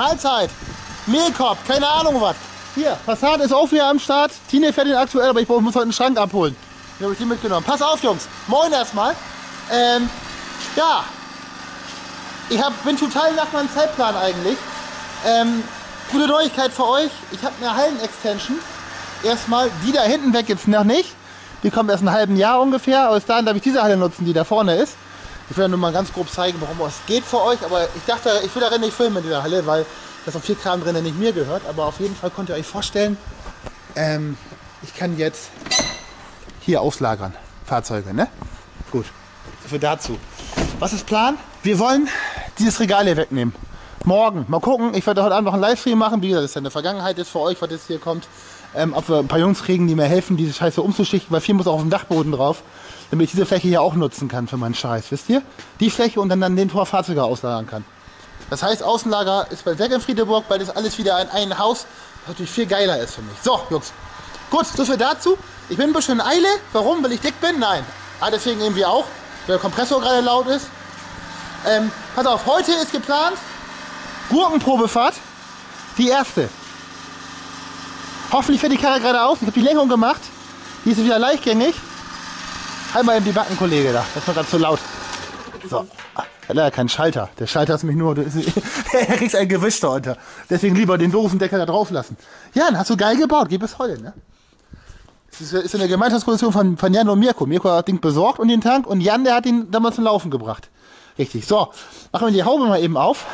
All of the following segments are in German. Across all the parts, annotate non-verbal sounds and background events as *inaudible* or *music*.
Mahlzeit, Mehlkorb, keine Ahnung was. Hier, Passat ist auch wieder am Start. Tine fährt den aktuell, aber ich muss heute einen Schrank abholen. Den habe ich die mitgenommen. Pass auf, Jungs. Moin erstmal. Ähm, ja. Ich hab, bin total nach meinem Zeitplan eigentlich. Ähm, gute Neuigkeit für euch. Ich habe eine Hallen-Extension. Erstmal, die da hinten weg jetzt noch nicht. Die kommt erst in einem halben Jahr ungefähr. Aber bis dahin darf ich diese Halle nutzen, die da vorne ist. Ich will nur mal ganz grob zeigen, warum es geht für euch. Aber ich dachte, ich will darin nicht filmen in dieser Halle, weil das auf viel Kram drin nicht mir gehört. Aber auf jeden Fall könnt ihr euch vorstellen, ähm, ich kann jetzt hier auslagern. Fahrzeuge, ne? Gut. So dazu. Was ist Plan? Wir wollen dieses Regal hier wegnehmen. Morgen. Mal gucken. Ich werde heute Abend noch einen Livestream machen. Wie gesagt, das ist ja eine Vergangenheit ist für euch, was jetzt hier kommt. Ähm, ob wir ein paar Jungs kriegen, die mir helfen, diese Scheiße umzuschichten, weil viel muss auch auf dem Dachboden drauf, damit ich diese Fläche hier auch nutzen kann für meinen Scheiß. Wisst ihr? Die Fläche und dann, dann den Tor Fahrzeuge auslagern kann. Das heißt, Außenlager ist bei Werk in Friedeburg, weil das alles wieder in ein Haus natürlich viel geiler ist für mich. So, Jungs. Gut, so viel dazu. Ich bin ein bisschen in Eile. Warum? Weil ich dick bin? Nein. Ah, deswegen irgendwie auch, weil der Kompressor gerade laut ist. Ähm, pass auf, heute ist geplant Gurkenprobefahrt. Die erste. Hoffentlich fährt die Karre gerade auf. Ich habe die Lenkung gemacht. Die ist wieder leichtgängig. Halt mal eben die Backen, Kollege, da. Das war gerade zu laut. So. Hat leider keinen Schalter. Der Schalter ist mich nur. *laughs* er kriegt ein Gewisch da unter. Deswegen lieber den doofen Deckel da drauf lassen. Jan, hast du geil gebaut. Geh bis heute, ne? Das ist in der Gemeinschaftsposition von, von Jan und Mirko. Mirko hat das Ding besorgt und den Tank und Jan, der hat ihn damals zum Laufen gebracht. Richtig. So, machen wir die Haube mal eben auf.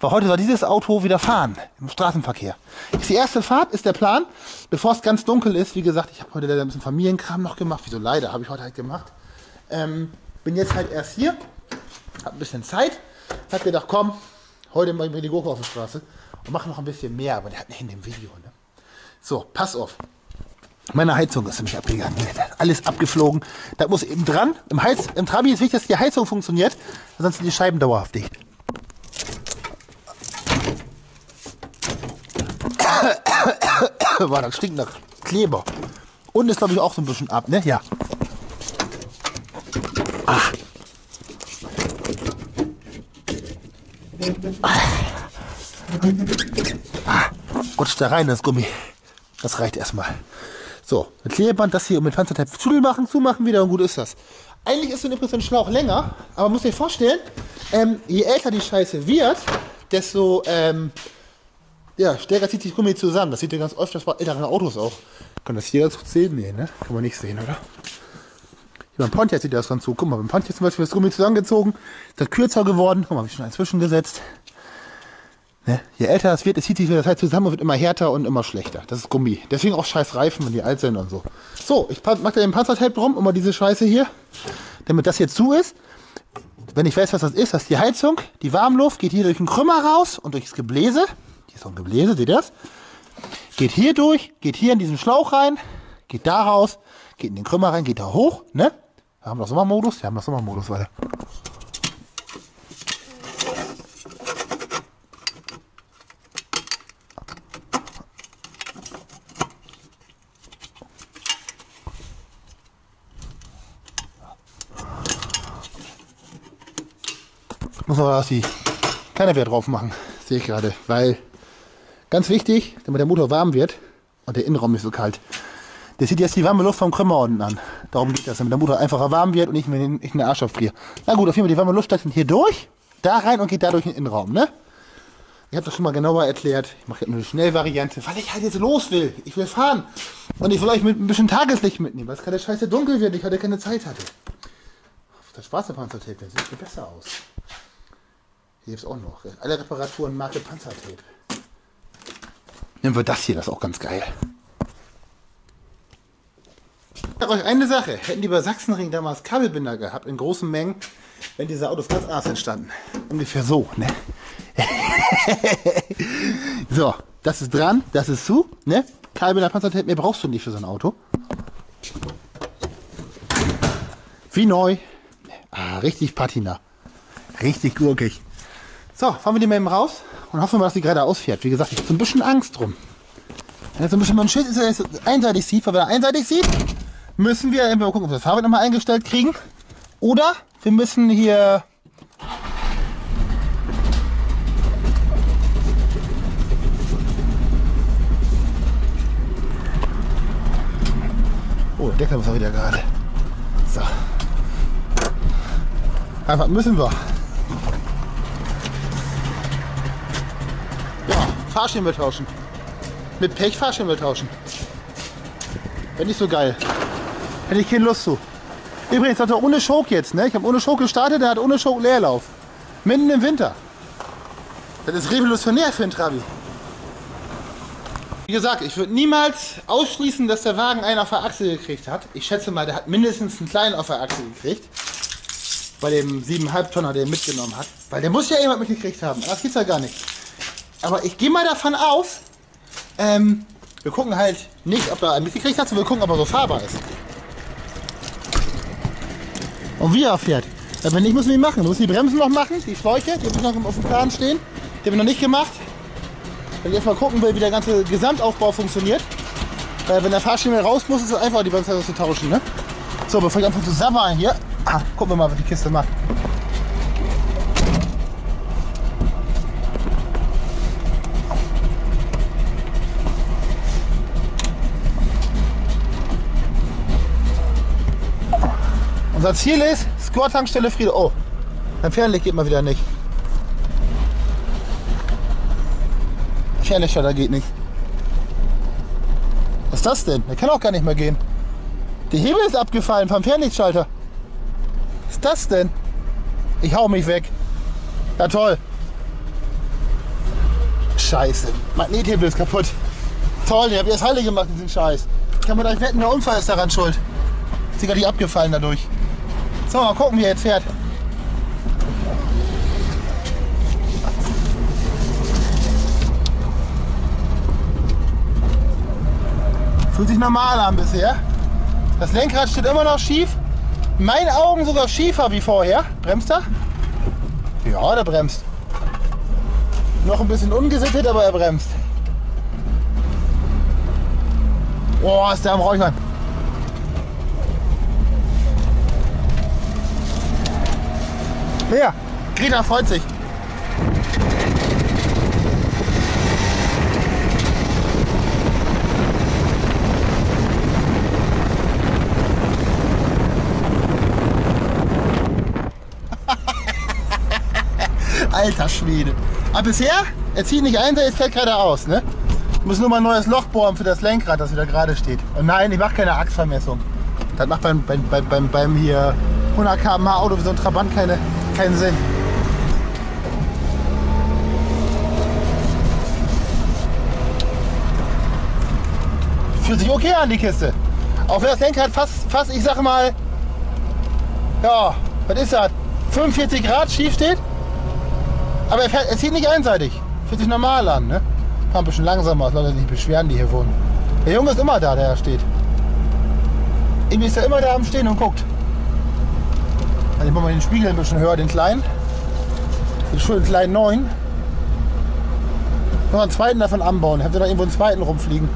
Weil heute soll dieses Auto wieder fahren im Straßenverkehr. Ist die erste Fahrt, ist der Plan. Bevor es ganz dunkel ist, wie gesagt, ich habe heute leider ein bisschen Familienkram noch gemacht. Wieso leider, habe ich heute halt gemacht. Ähm, bin jetzt halt erst hier, habe ein bisschen Zeit. Hab gedacht, komm, heute machen wir die GoPro auf der Straße und machen noch ein bisschen mehr, aber der hat nicht in dem Video. Ne? So, pass auf. Meine Heizung ist nämlich abgegangen. Alles abgeflogen. Da muss eben dran. Im, Heiz, im Trabi ist wichtig, dass die Heizung funktioniert. Sonst sind die Scheiben dauerhaft dicht. *coughs* War das stinkt nach Kleber. Und ist glaube ich auch so ein bisschen ab, ne? Ja. Ach. Ah. Rutscht da rein, das Gummi. Das reicht erstmal. So, mit Klebeband das hier und mit Panzertape Zudel machen, zumachen wieder und gut ist das. Eigentlich ist so ein bisschen Schlauch länger, aber muss dir vorstellen, ähm, je älter die Scheiße wird, desto ähm, ja, stärker zieht sich Gummi zusammen. Das sieht ihr ganz oft bei älteren Autos auch. Kann das hier gut sehen? Nee, ne? Kann man nicht sehen, oder? Hier beim Pontiac sieht das ganz so. Guck mal, beim Pontiac zum Beispiel ist das Gummi zusammengezogen, ist das kürzer geworden. Guck mal, habe ich schon inzwischen gesetzt. Ne? Je älter es wird, es zieht sich wieder das heißt zusammen und wird immer härter und immer schlechter. Das ist Gummi. Deswegen auch scheiß Reifen, wenn die alt sind und so. So, ich mache da den Panzertape drum, immer diese Scheiße hier, damit das hier zu ist. Wenn ich weiß, was das ist, das ist die Heizung. Die Warmluft geht hier durch den Krümmer raus und durchs Gebläse. Hier ist so ein Gebläse, seht ihr das? Geht hier durch, geht hier in diesen Schlauch rein, geht da raus, geht in den Krümmer rein, geht da hoch, ne? Wir haben noch Sommermodus? Wir haben noch Sommermodus, warte. Muss man was die Keinerwehr drauf machen, sehe ich gerade. Weil, ganz wichtig, damit der Motor warm wird und der Innenraum nicht so kalt. Der zieht jetzt die warme Luft vom Krümmer unten an. Darum geht das, damit der Motor einfacher warm wird und ich mir den, ich den Arsch aufriere. Na gut, auf jeden Fall, die warme Luft steigt hier durch, da rein und geht dadurch in den Innenraum, ne? Ich habe das schon mal genauer erklärt. Ich mache jetzt nur eine Schnellvariante, weil ich halt jetzt los will. Ich will fahren. Und ich will euch mit ein bisschen Tageslicht mitnehmen, weil es gerade scheiße dunkel wird und ich heute keine Zeit hatte. Das schwarze Panzertape, sieht viel besser aus. Hier gibt es auch noch. Alle Reparaturen Marke Panzertape. Nehmen wir das hier, das ist auch ganz geil. Ich sage euch eine Sache. Hätten die bei Sachsenring damals Kabelbinder gehabt, in großen Mengen, wenn diese Autos ganz anders entstanden. Ungefähr so, ne? *laughs* so, das ist dran, das ist zu, ne? Kabelbinder Panzertape, mehr brauchst du nicht für so ein Auto. Wie neu. Ah, richtig Patina. Richtig gurkig. So, fahren wir die mal eben raus und hoffen wir, dass sie gerade ausfährt. Wie gesagt, ich habe so ein bisschen Angst drum. Wenn so ein bisschen mein Schild ist, einseitig sieht, weil wenn er einseitig sieht, müssen wir entweder gucken, ob wir das Fahrrad nochmal eingestellt kriegen oder wir müssen hier Oh, der Deckel muss auch wieder gerade. So. Einfach müssen wir. Ja, Fahrschemel tauschen. Mit Pech Fahrschemel tauschen. Wäre nicht so geil. Hätte ich keine Lust zu. Übrigens hat er ohne Schok jetzt, ne? Ich habe ohne Schok gestartet, der hat ohne Schok Leerlauf. Mitten im Winter. Das ist revolutionär für einen Trabi. Wie gesagt, ich würde niemals ausschließen, dass der Wagen einen auf der Achse gekriegt hat. Ich schätze mal, der hat mindestens einen kleinen auf der Achse gekriegt. Bei dem 7,5 Tonner, der er mitgenommen hat. Weil der muss ja jemand mitgekriegt haben. Das geht's ja gar nicht. Aber ich gehe mal davon aus, ähm, wir gucken halt nicht, ob er einen mitgekriegt hat, sondern wir gucken, ob er so fahrbar ist. Und wie er fährt. Wenn nicht, müssen wir ihn machen. Wir müssen die Bremsen noch machen, die Schläuche, die müssen noch auf dem Plan stehen. Die haben wir noch nicht gemacht. Wenn ich erstmal gucken will, wie der ganze Gesamtaufbau funktioniert. Weil wenn der Fahrschemel raus muss, ist es einfach, die Bremse zu tauschen. Ne? So, bevor ich anfange zu sabbern hier, ah, gucken wir mal, was die Kiste macht. Unser Ziel ist Score-Tankstelle Friede. Oh, mein Fernlicht geht mal wieder nicht. Fernlichtschalter geht nicht. Was ist das denn? Der kann auch gar nicht mehr gehen. Der Hebel ist abgefallen vom Fernlichtschalter. Was ist das denn? Ich hau mich weg. Ja toll. Scheiße. Magnethebel ist kaputt. Toll, ich hab ihr das gemacht, diesen Scheiß. Ich kann mir gleich wetten, der Unfall ist daran schuld. Ist sie gerade abgefallen dadurch. So, mal gucken, wie er jetzt fährt. Fühlt sich normal an bisher. Das Lenkrad steht immer noch schief. In meinen Augen sogar schiefer wie vorher. Bremst er? Ja, der bremst. Noch ein bisschen ungesittet, aber er bremst. Boah, ist der am Räuchern. Ja, Greta freut sich. *laughs* Alter Schwede. Aber bisher, er zieht nicht ein, jetzt fällt gerade aus. Ne? Ich muss nur mal ein neues Loch bohren für das Lenkrad, das wieder gerade steht. Und nein, ich mache keine Achsvermessung. Das macht beim, beim, beim, beim, hier 100 km Auto wie so ein Trabant keine, keinen Sinn. Fühlt sich okay an, die Kiste. Auch wenn das Lenkrad fast, fast ich sag mal, ja, was ist das? 45 Grad schief steht. Aber er, fährt, er zieht nicht einseitig. Fühlt sich normal an, ne? Fahr ein bisschen langsamer, dass Leute sich beschweren, die hier wohnen. Der Junge ist immer da, der da steht. Irgendwie ist er immer da am Stehen und guckt. Also ich mache mal den Spiegel ein bisschen höher, den kleinen. Den schönen kleinen neuen. Noch einen zweiten davon anbauen. Ich habe da irgendwo einen zweiten rumfliegen.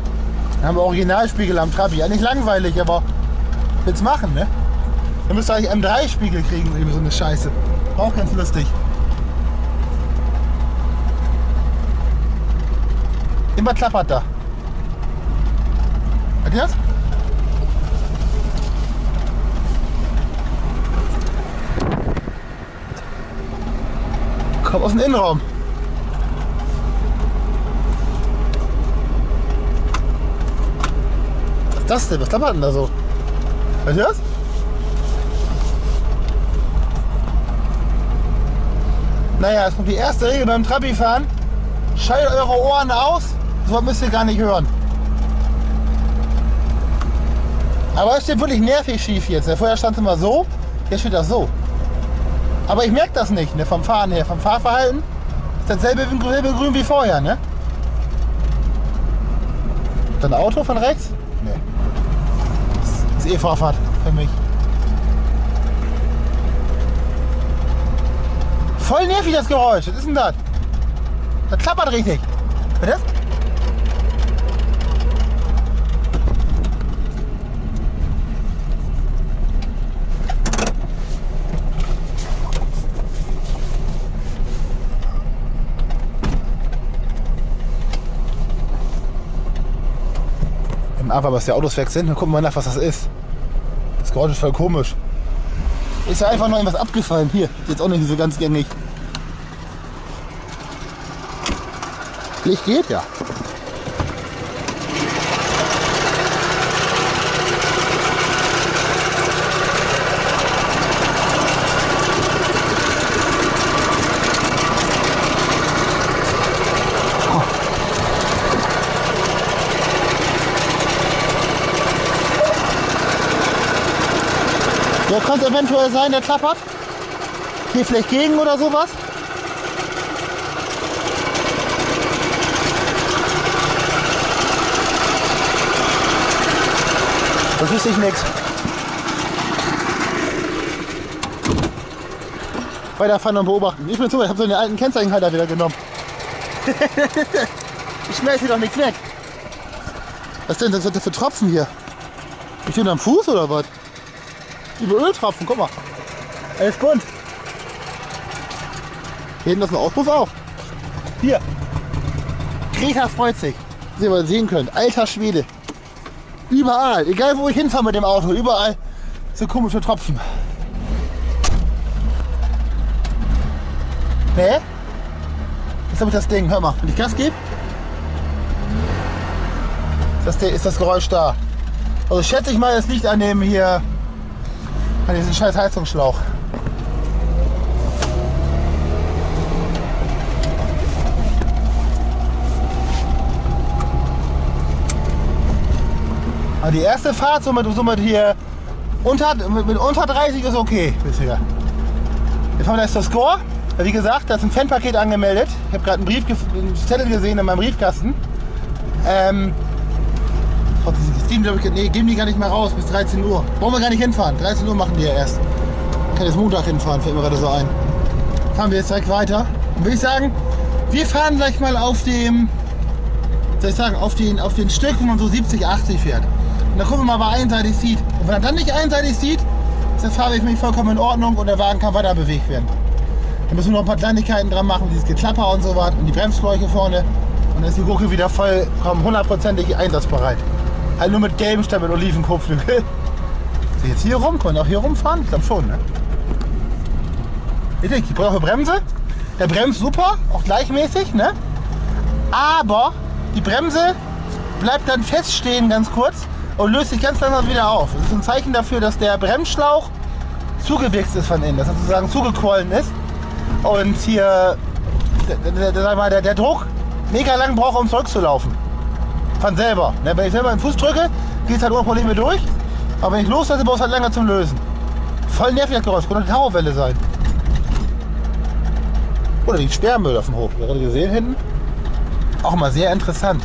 Dann haben wir Originalspiegel am Trabi. Ja, nicht langweilig, aber will's machen, ne? Dann müsst ihr eigentlich M3-Spiegel kriegen, irgendwie so eine Scheiße. Auch ganz lustig. Immer klappert da. Hört ihr das? Kommt aus dem Innenraum. Was ist das denn? Was klappert denn da so? Hört ihr das? Naja, es kommt die erste Regel beim Trabi-Fahren. Schaltet eure Ohren aus, so müsst ihr gar nicht hören. Aber es steht wirklich nervig schief jetzt. Vorher stand es immer so, jetzt steht das so. Aber ich merke das nicht, ne, vom Fahren her, vom Fahrverhalten. Ist dasselbe selbe grün wie vorher, ne? Dein Auto von rechts? Ne. Das ist eh Vorfahrt für mich. Voll nervig das Geräusch. Was ist denn das? Das klappert richtig. Hört das? Einfach, was die Autos weg sind, dann gucken wir nach, was das ist. Das Geräusch ist voll komisch. Ist ja einfach noch irgendwas abgefallen. Hier, jetzt auch nicht so ganz gängig. Licht geht, ja. Ja, könnte eventuell sein, der klappert. Hier vielleicht gegen oder sowas. Das wüsste ich nichts. Weiterfahren und beobachten. Ich bin so, ich habe so den alten Kennzeichenhalter wieder genommen. *laughs* ich schmeiß hier doch nichts weg. Was denn? Das sind das für Tropfen hier? Ich bin am Fuß oder was? Über Öltropfen, guck mal. Alles bunt. Hier hinten ist ein Auspuff auch. Hier. Greta freut sich. Wie ihr mal sehen könnt. Alter Schwede. Überall. Egal wo ich hinfahre mit dem Auto. Überall so komische Tropfen. Ne? Ist damit das Ding. Hör mal. Wenn ich Gas gebe, ist das, ist das Geräusch da. Also schätze ich mal, es liegt an dem hier an diesem scheiß Heizungsschlauch. Aber die erste Fahrt so mit, so mit hier unter, mit, mit unter 30 ist okay bisher. Jetzt haben wir das Score. Wie gesagt, da ist ein Fanpaket angemeldet. Ich habe gerade einen Brief, einen Zettel gesehen in meinem Briefkasten. Ähm, das geben, ich, nee, geben die gar nicht mehr raus bis 13 Uhr. Brauchen wir gar nicht hinfahren. 13 Uhr machen die ja erst. Kann jetzt Montag hinfahren, fällt mir gerade so ein. Fahren wir jetzt direkt weiter. Und würde ich sagen, wir fahren gleich mal auf dem, soll ich sagen, auf den, auf den Stück, wo man so 70, 80 fährt. Und dann gucken wir mal, er einseitig sieht. Und wenn er dann nicht einseitig sieht, ist der Fahrweg für mich vollkommen in Ordnung und der Wagen kann weiter bewegt werden. Dann müssen wir noch ein paar Kleinigkeiten dran machen, dieses Geklapper und so was und die Bremsschläuche vorne. Und dann ist die Gurke wieder vollkommen hundertprozentig einsatzbereit. Halt nur mit gelbem statt mit Olivenkopflügel. *laughs* Sie jetzt hier rum? Können auch hier rumfahren? Ich glaube schon, ne? Ich denke, ich brauche Bremse. Der bremst super, auch gleichmäßig, ne? Aber die Bremse bleibt dann feststehen ganz kurz und löst sich ganz langsam wieder auf. Das ist ein Zeichen dafür, dass der Bremsschlauch zugewichst ist von innen, dass er sozusagen zugequollen ist. Und hier der, der, der, der Druck mega lang braucht, um zurückzulaufen. Von selber. Ne? Wenn ich selber den Fuß drücke, geht es halt ohne Probleme durch. Aber wenn ich loslasse, braucht es halt länger zum Lösen. Voll nervig das Geräusch. Könnte eine Tauerwelle sein. Oder die Sperrmüll auf dem Hof. Gerade gesehen hinten. Auch mal sehr interessant.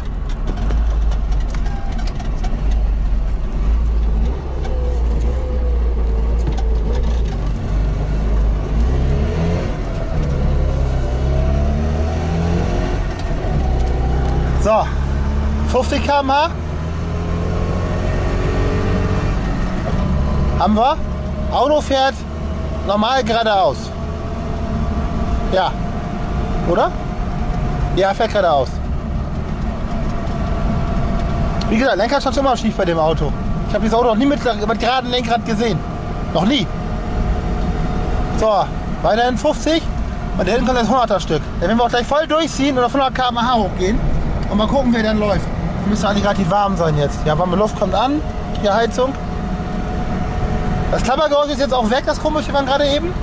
So, 50 km/h. Haben wir. Auto fährt normal geradeaus. Ja. Oder? Ja, fährt geradeaus. Wie gesagt, Lenkrad stand immer schief bei dem Auto. Ich habe dieses Auto noch nie mit, mit geradem Lenkrad gesehen. Noch nie. So, weiterhin 50 und da hinten kommt das 100er Stück. Dann werden wir auch gleich voll durchziehen und auf 100 km/h hochgehen und mal gucken, wer dann läuft. Müsste eigentlich relativ warm sein jetzt. Ja, warme Luft kommt an, die Heizung. Das Klappergeräusch ist jetzt auch weg, das komische waren gerade eben.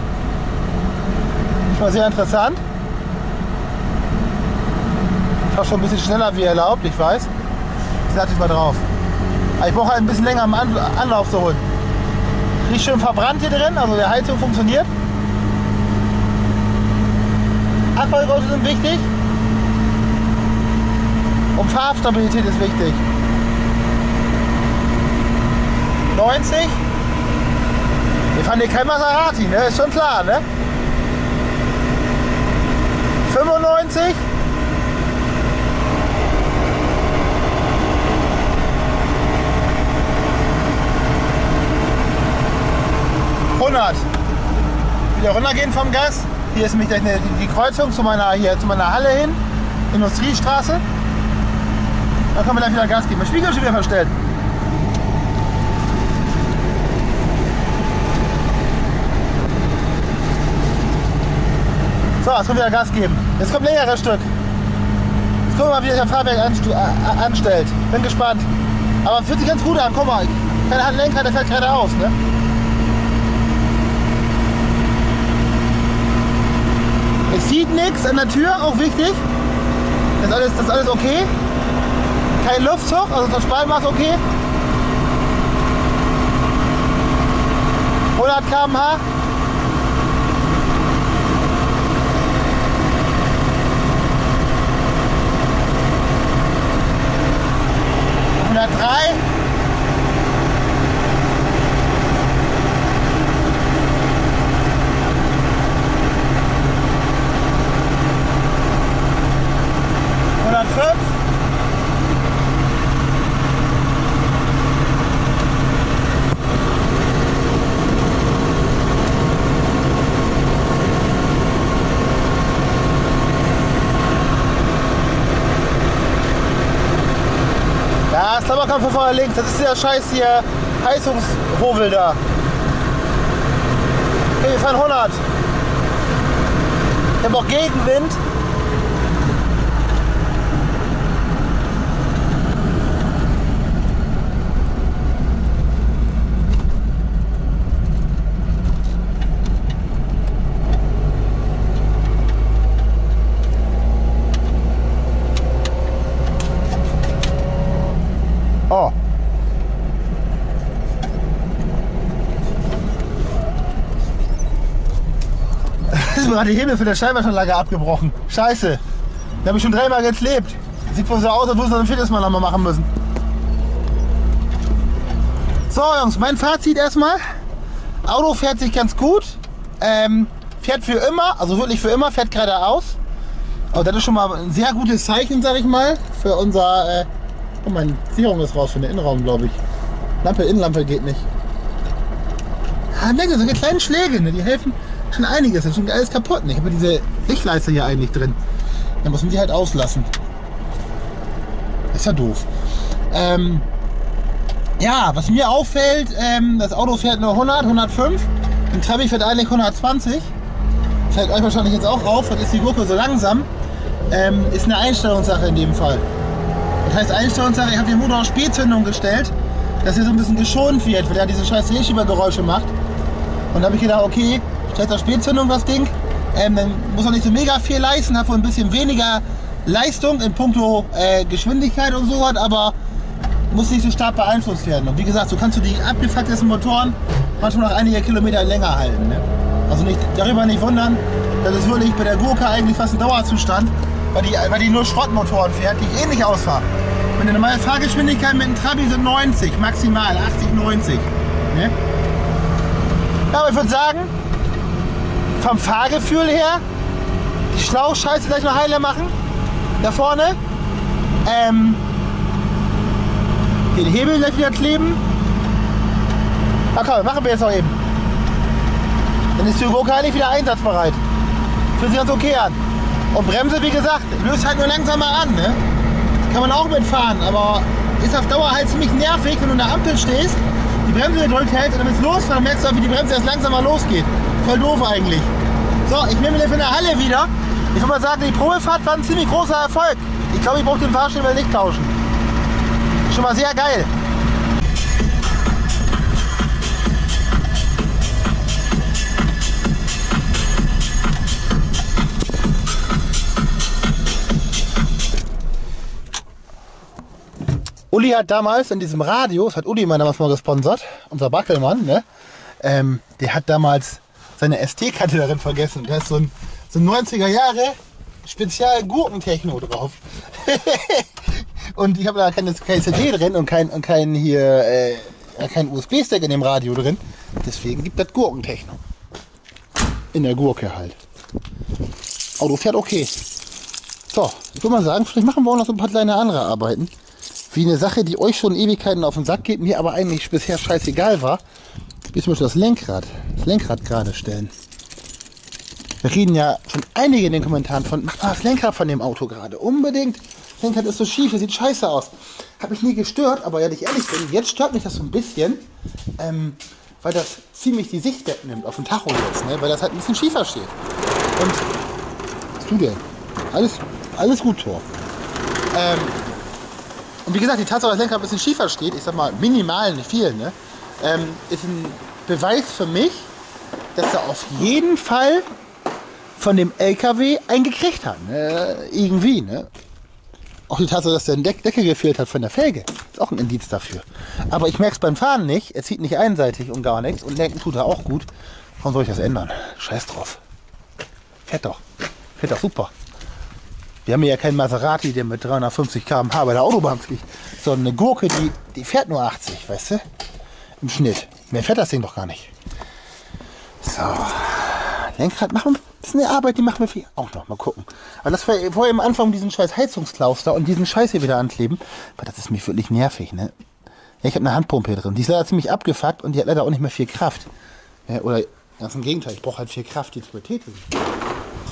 Das war sehr interessant. Ich fahre schon ein bisschen schneller wie erlaubt, ich weiß. Ich sag mal drauf. Aber ich brauche halt ein bisschen länger am Anlauf zu holen. Riecht schön verbrannt hier drin, also der Heizung funktioniert. Abfallgeräusche sind wichtig. Und Fahrstabilität ist wichtig. 90. Wir fahren hier kein Maserati, ne? Ist schon klar, ne? 95. Hundert. Wieder runtergehen vom Gas. Hier ist nämlich die Kreuzung zu meiner, hier, zu meiner Halle hin. Industriestraße. Dann können wir gleich wieder Gas geben. Mein Spiegel ist schon wieder verstellt. So, jetzt können wir wieder Gas geben. Jetzt kommt ein längeres Stück. Jetzt gucken wir mal, wie der Fahrwerk äh, äh, anstellt. Bin gespannt. Aber fühlt sich ganz gut an. Guck mal, kein Lenker, der fährt geradeaus. Ne? Es sieht nichts an der Tür, auch wichtig. Ist alles, das ist alles okay. Kein Luftzug, also das Spaltmaß okay. 100 km/h. Hundertdrei. Hundertfünf. Vorne links. Das ist der scheiß hier Heizungshobel da. Okay, wir fahren 100. Ich habe auch Gegenwind. Oh. Gerade die Hebel für der Scheibenwaschanlage abgebrochen. Scheiße. Da habe ich schon dreimal geklebt. Sieht wohl so aus, als würde ich das ein viertes Mal nochmal machen müssen. So Jungs, mein Fazit erstmal. Auto fährt sich ganz gut. Ähm, fährt für immer, also wirklich für immer, fährt geradeaus. Aber das ist schon mal ein sehr gutes Zeichen, sag ich mal, für unser... Äh, oh, meine Sicherung ist raus für den Innenraum, glaube ich. Lampe, Innenlampe geht nicht. Ah, merke, so kleine Schläge, ne? die helfen schon einiges. Das ist schon alles kaputt. Ich habe diese Lichtleiste hier eigentlich drin. Da muss man die halt auslassen. Ist ja doof. Ähm, ja, was mir auffällt, ähm, das Auto fährt nur 100, 105. Ein Trabi fährt eigentlich 120. Fällt euch wahrscheinlich jetzt auch auf, was ist die Gurke so langsam. Ähm, ist eine Einstellungssache in dem Fall. Das heißt Einstellungssache, ich habe den Motor auf Spätzündung gestellt, dass er so ein bisschen geschont wird, weil er diese scheiß Drehschiebergeräusche macht. Und da habe ich gedacht, okay, Spätzündung das Ding, ähm, muss er nicht so mega viel leisten, hat wohl ein bisschen weniger Leistung in puncto äh, Geschwindigkeit und so was, aber muss nicht so stark beeinflusst werden. Und wie gesagt, so kannst du die abgefucktesten Motoren manchmal noch einige Kilometer länger halten. Ne? Also nicht, darüber nicht wundern, das ist wirklich bei der Gurke eigentlich fast ein Dauerzustand, weil die, weil die nur Schrottmotoren fährt, die ich ähnlich ausfahre. Meine normale Fahrgeschwindigkeit mit einem Trabi sind 90, maximal 80, 90. Ne? Aber ich würde sagen, vom Fahrgefühl her, die Schlauchscheiße gleich noch heile machen. Da vorne. Ähm, den Hebel gleich wieder kleben. Na komm, machen wir jetzt noch eben. Dann ist die eigentlich wieder einsatzbereit. Fühlt sich ganz okay an. Und Bremse, wie gesagt, löst halt nur langsamer an. Ne? Kann man auch mitfahren, aber ist auf Dauer halt ziemlich nervig, wenn du in der Ampel stehst, die Bremse gedrückt hältst und dann willst losfahren, merkst du auch, wie die Bremse erst langsamer losgeht. Voll doof eigentlich. So, ich nehme den von der Halle wieder. Ich würde mal sagen, die Probefahrt war ein ziemlich großer Erfolg. Ich glaube, ich brauche den Fahrstuhl nicht tauschen. Schon mal sehr geil. Uli hat damals in diesem Radio, das hat Uli mal damals mal gesponsert, unser Backelmann, ne? Ähm, der hat damals seine ST-Karte darin vergessen. Da ist so ein, so ein 90er Jahre Spezial Gurkentechno drauf. *laughs* und ich habe da keine, keine CD drin und kein, und kein hier äh, kein USB-Stick in dem Radio drin. Deswegen gibt das Gurkentechno. In der Gurke halt. Auto fährt okay. So, ich würde mal sagen, vielleicht machen wir auch noch so ein paar kleine andere Arbeiten. Wie eine Sache, die euch schon Ewigkeiten auf den Sack geht, mir aber eigentlich bisher scheißegal war. Wie zum Beispiel das Lenkrad. Das Lenkrad gerade stellen. Wir reden ja schon einige in den Kommentaren von, mach mal das Lenkrad von dem Auto gerade. Unbedingt. Das Lenkrad ist so schief, das sieht scheiße aus. Hat mich nie gestört, aber ja, ich ehrlich bin, jetzt stört mich das so ein bisschen, ähm, weil das ziemlich die Sicht wegnimmt auf dem Tacho jetzt, ne? weil das halt ein bisschen schiefer steht. Und du denn? Alles, alles gut, Tor. Ähm, und wie gesagt, die Tatsache, dass das Lenkrad ein bisschen schiefer steht, ich sag mal minimal, nicht viel, ne, ähm, ist ein Beweis für mich, dass er auf jeden Fall von dem LKW einen gekriegt hat. Ne? Irgendwie, ne? Auch die Tatsache, dass der Deck Deckel gefehlt hat von der Felge, ist auch ein Indiz dafür. Aber ich merke es beim Fahren nicht. Er zieht nicht einseitig und gar nichts. Und lenken tut er auch gut. Warum soll ich das ändern? Scheiß drauf. Fährt doch. Fährt doch super. Wir haben ja keinen Maserati, der mit 350 km/h bei der Autobahn fliegt, sondern eine Gurke, die, die fährt nur 80, weißt du? Im Schnitt. Mehr fährt das Ding doch gar nicht. So. Lenkrad machen. Das ist eine Arbeit, die machen wir auch noch. Mal gucken. Aber das war vorher am Anfang diesen scheiß Heizungsklauster und diesen Scheiß hier wieder ankleben. Aber das ist mir wirklich nervig, ne? Ja, ich habe eine Handpumpe drin. Die ist leider ziemlich abgefuckt und die hat leider auch nicht mehr viel Kraft. Ja, oder ganz im Gegenteil, ich brauche halt viel Kraft, die zu betätigen.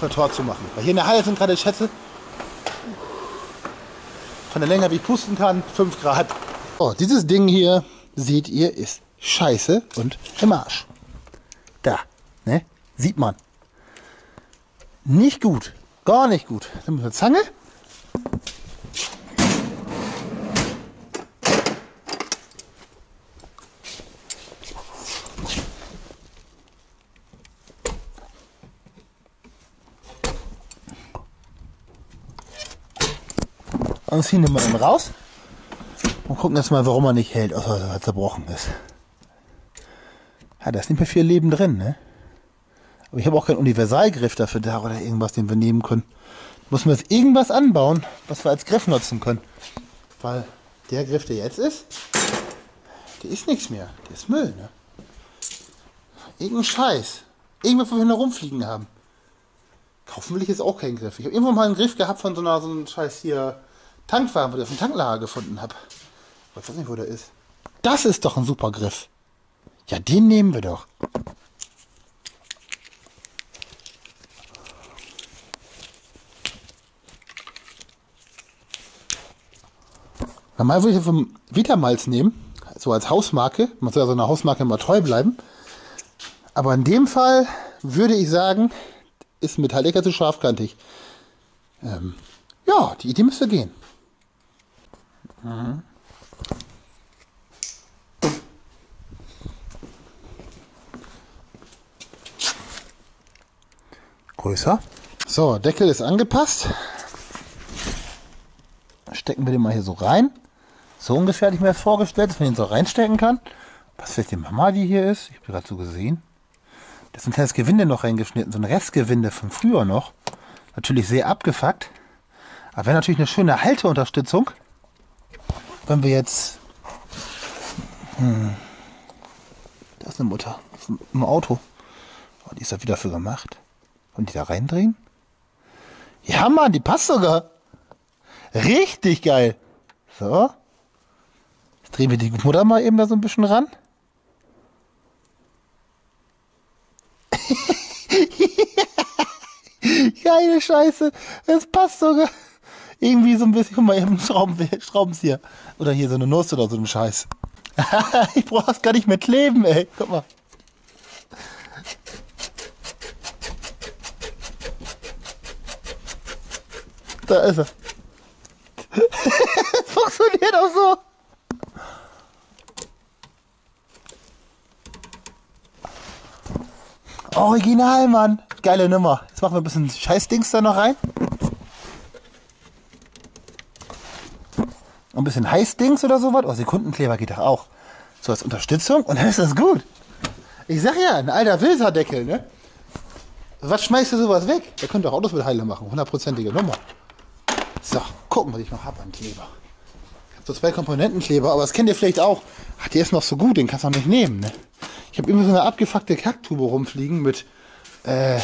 Das Tor zu machen. Weil hier in der Halle sind gerade Schätze. Von der Länge, wie ich pusten kann, 5 Grad. Oh, dieses Ding hier, seht ihr, ist scheiße und im Arsch. Da, ne? Sieht man. Nicht gut. Gar nicht gut. Dann wir Zange. Und ziehen wir ihn raus und gucken jetzt mal, warum er nicht hält, außer dass er zerbrochen ist. Ja, da ist nicht mehr viel Leben drin, ne? Aber ich habe auch keinen Universalgriff dafür da oder irgendwas, den wir nehmen können. Muss man jetzt irgendwas anbauen, was wir als Griff nutzen können. Weil der Griff, der jetzt ist, der ist nichts mehr. Der ist Müll, ne? Irgendein Scheiß. Irgendwas, wo wir noch rumfliegen haben. Kaufen will ich jetzt auch keinen Griff. Ich habe irgendwann mal einen Griff gehabt von so einer so einem Scheiß hier Tankwagen, wo ich auf dem Tanklager gefunden habe. Ich weiß nicht, wo der ist. Das ist doch ein super Griff. Ja, den nehmen wir doch. Normal würde ich vom Vitamalz nehmen, so als Hausmarke. Man soll ja so einer Hausmarke immer treu bleiben. Aber in dem Fall würde ich sagen, ist Metallica zu scharfkantig. Ähm, ja, die Idee müsste gehen. Mhm. Größer. So, Deckel ist angepasst. Stecken wir den mal hier so rein. So ungefähr hatte ich mir das vorgestellt, dass man ihn so reinstecken kann. Was vielleicht die Mama, die hier ist? Ich habe gerade so gesehen. Da ist ein kleines Gewinde noch reingeschnitten, so ein Restgewinde von früher noch. Natürlich sehr abgefuckt. Aber wäre natürlich eine schöne Halteunterstützung, wenn wir jetzt... Hm, da ist eine Mutter im Auto. Oh, die ist da wieder für gemacht. Und die da reindrehen? Ja, Mann, die passt sogar. Richtig geil. So. Jetzt drehen wir die Mutter mal eben da so ein bisschen ran. *laughs* Geile Scheiße. Das passt sogar. Irgendwie so ein bisschen. Guck mal, eben Schrauben, Schraubenzieher. Oder hier so eine Nuss oder so ein Scheiß. *laughs* ich brauch es gar nicht mehr kleben, ey. Guck mal. Da ist er. *laughs* funktioniert auch so. Original, Mann. Geile Nummer. Jetzt machen wir ein bisschen Scheißdings da noch rein. Ein bisschen Heißdings oder sowas. Oh, Sekundenkleber geht doch auch. So als Unterstützung. Und dann ist das gut. Ich sag ja, ein alter Wilserdeckel, ne? Was schmeißt du sowas weg? Der könnte auch Autos mit Heile machen. Hundertprozentige Nummer. So, gucken, was ich noch habe an Kleber. Ich habe so zwei Komponentenkleber, aber das kennt ihr vielleicht auch. Ach, der ist noch so gut, den kannst du auch nicht nehmen. Ne? Ich habe immer so eine abgefuckte Kacktube rumfliegen mit äh,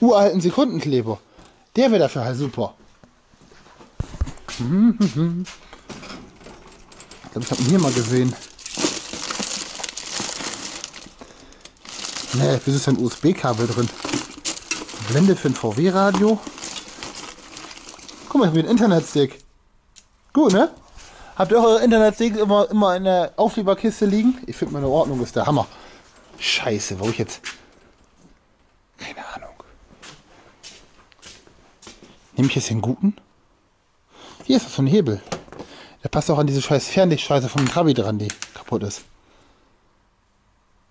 uralten Sekundenkleber. Der wäre dafür halt super. Ich glaube, ich habe ihn hier mal gesehen. Ne, das ist ein USB-Kabel drin. Blende für ein VW-Radio. Guck mal, ich habe einen Internetstick. Gut, ne? Habt ihr eure Internetsticks immer, immer in der Auflieberkiste liegen? Ich finde meine Ordnung ist der Hammer. Scheiße, wo ich jetzt... Keine Ahnung. Nehme ich jetzt den guten? Hier ist das so ein Hebel. Der passt auch an diese scheiß Fernlichtscheiße vom Trabi dran, die kaputt ist.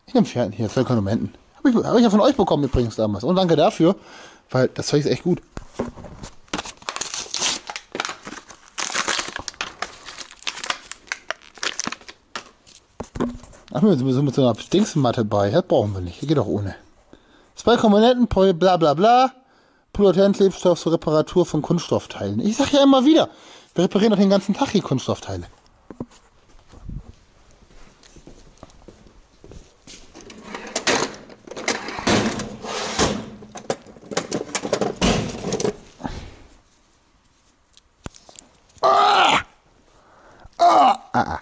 Ich nehme Fern hier, zwei Konsumenten. Habe ich, hab ich ja von euch bekommen übrigens damals. Und danke dafür, weil das Zeug ist echt gut. Ach, wir sind mit so einer Dingsmatte bei. Das brauchen wir nicht. Das geht auch ohne. Zwei Komponenten, bla bla bla. Polyethylenklebstoff zur Reparatur von Kunststoffteilen. Ich sag ja immer wieder, wir reparieren doch den ganzen Tag hier Kunststoffteile. Ah.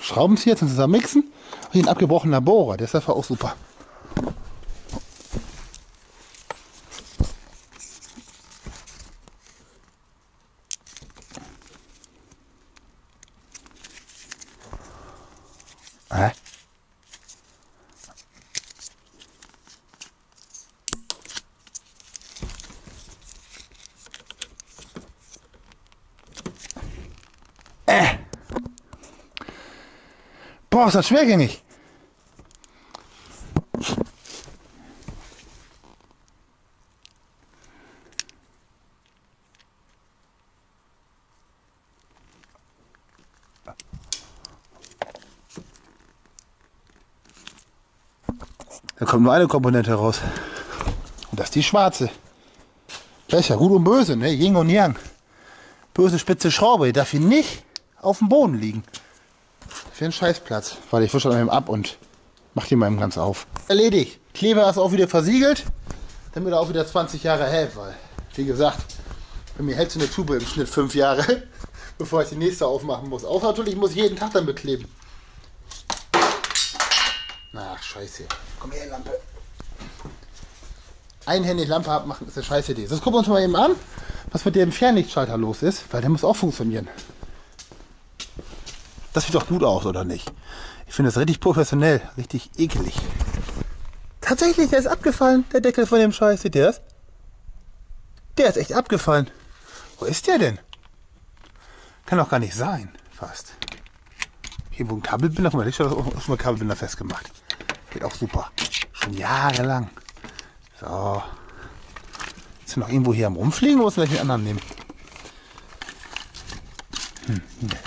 Schraubenzieher zum Zusammenmixen. Und hier ein abgebrochener Bohrer, der ist einfach auch super. Boah, ist das schwergängig. Da kommt nur eine Komponente raus. Und das ist die schwarze. Das ist ja gut und böse, ne? Yin und Yang. Böse spitze Schraube, die darf hier nicht auf dem Boden liegen. Für einen Scheißplatz. Weil ich wische dann eben ab und mach die mal eben ganz auf. Erledigt. Kleber ist auch wieder versiegelt, damit er auch wieder 20 Jahre hält, weil, wie gesagt, bei mir hält so eine Tube im Schnitt 5 Jahre, *laughs* bevor ich die nächste aufmachen muss. Auch natürlich muss ich jeden Tag damit kleben. Ach, scheiße. Komm her, Lampe. Einhändig Lampe abmachen ist eine scheiß Idee. Das gucken wir uns mal eben an, was mit dem Fernlichtschalter los ist, weil der muss auch funktionieren. Das sieht doch gut aus, oder nicht? Ich finde das richtig professionell, richtig ekelig. Tatsächlich, der ist abgefallen, der Deckel von dem Scheiß. Seht ihr das? Der ist echt abgefallen. Wo ist der denn? Kann doch gar nicht sein, fast. Hier wo ein Kabelbinder, guck mal, ich habe auf dem Kabelbinder festgemacht. Geht auch super. Schon jahrelang. So. Ist noch irgendwo hier am Rumfliegen oder muss ich den anderen nehmen? Hm,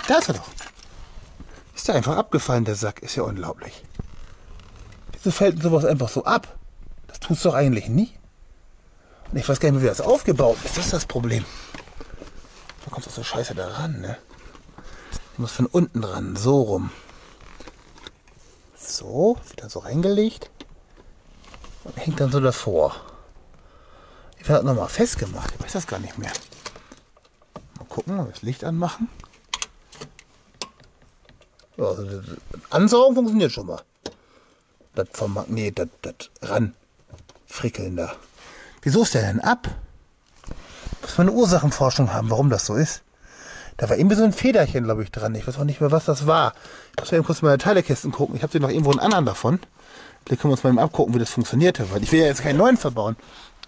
da ist er doch. Ist der einfach abgefallen, der Sack? Ist ja unglaublich. Wieso fällt denn sowas einfach so ab? Das tut's doch eigentlich nie. Und ich weiß gar nicht wie das aufgebaut ist. Das ist das Problem. Da kommt so Scheiße da ran, ne? Ich muss von unten ran, so rum. So, wird dann so reingelegt und hängt dann so davor. Ich werde nochmal festgemacht. Ich weiß das gar nicht mehr. Mal gucken, ob wir das Licht anmachen. Ja, Ansaugen funktioniert schon mal. Das vom Magnet, das, das ran frickeln da. Wieso ist der denn ab? Muss man eine Ursachenforschung haben, warum das so ist. Da war irgendwie so ein Federchen, glaube ich, dran. Ich weiß auch nicht mehr, was das war. Ich muss mal eben kurz meine Teilekisten gucken. Ich habe sie noch irgendwo einen anderen davon. Vielleicht können wir uns mal abgucken, wie das funktionierte. Weil ich will ja jetzt keinen neuen verbauen.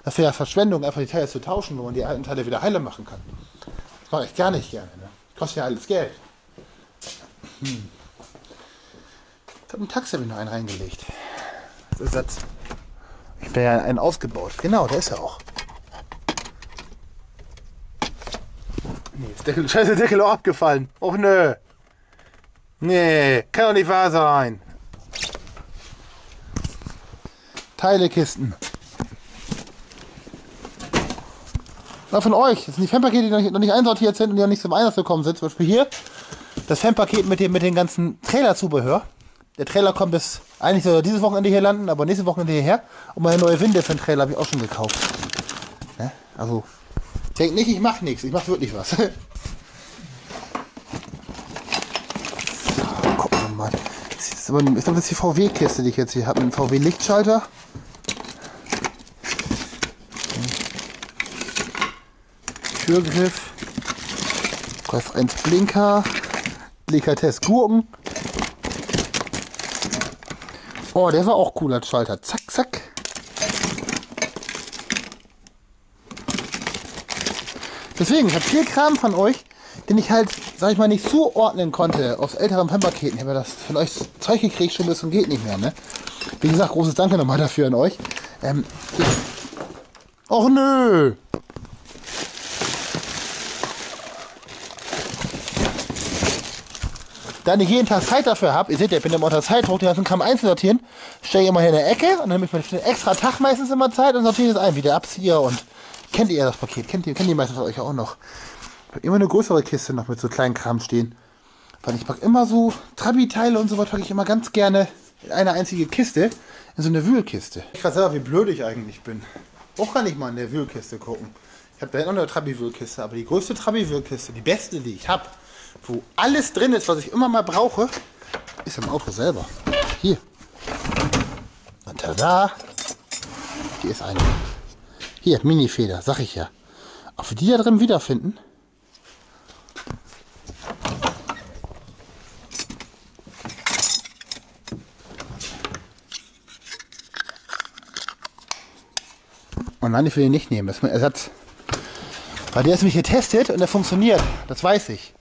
Das wäre ja Verschwendung, einfach die Teile zu tauschen, wo man die alten Teile wieder heile machen kann. Das mache ich gar nicht gerne. Ne? Kostet ja alles Geld. Hm. Ich habe einen Taxi-Winner einen reingelegt. Was ist das? Ich bin ja einen ausgebaut. Genau, der ist ja auch. Nee, ist Deckel, *laughs* scheiße Deckel auch abgefallen. Och nö. Nee, kann doch nicht wahr sein. Teilekisten. Na, von euch. Das sind die Fanpakete, die noch nicht, noch nicht einsortiert sind und die noch nicht zum Einsatz gekommen sind. Zum Beispiel hier das Fanpaket mit dem, mit dem ganzen Trailerzubehör. Der Trailer kommt bis eigentlich soll er dieses Wochenende hier landen, aber nächste Wochenende hierher. Und meine neue Winde für den Trailer habe ich auch schon gekauft. Ne? Also, denkt nicht, ich mache nichts. Ich mache wirklich was. *laughs* so, gucken mal. Das ist aber, ich glaube, das ist die VW-Kiste, die ich jetzt hier habe. Ein VW-Lichtschalter. Türgriff. Golf 1 Blinker. Delikatesse Gurken. Oh, der war auch cool als Schalter. Zack, zack. Deswegen, ich habe viel Kram von euch, den ich halt, sag ich mal, nicht zuordnen konnte aus älteren Pen-Paketen. Ich habe das von euch Zeug gekriegt, schon bis zum geht nicht mehr, ne? Wie gesagt, großes Danke nochmal dafür an euch. Ähm, ich, Och nö! Da ich jeden Tag Zeit dafür habe, ihr seht ja, ich bin immer unter Zeitdruck, die ganzen Kram einzeln sortieren, stelle ich immer hier in der Ecke und dann habe ich für den extra Tag meistens immer Zeit und sortiere das ein, wie der Abzieher und kennt ihr das Paket, kennt ihr, kennt ihr meistens euch auch noch. Ich habe immer eine größere Kiste noch mit so kleinen Kram stehen. Weil ich packe immer so Trabi-Teile und so was packe ich immer ganz gerne in eine einzige Kiste, in so eine Wühlkiste. Ich weiß selber, wie blöd ich eigentlich bin. Auch kann ich mal in der Wühlkiste gucken. Ich habe da hinten noch eine Trabi-Wühlkiste, aber die größte Trabi-Wühlkiste, die beste, die ich habe, wo alles drin ist, was ich immer mal brauche, ist im Auto selber. Hier. Und tada. Hier ist eine. Hier, Mini-Feder, sag ich ja. Ob die da drin wiederfinden? Und nein, ich will den nicht nehmen. Das ist mein Ersatz. Weil der ist mich getestet und der funktioniert. Das weiß ich.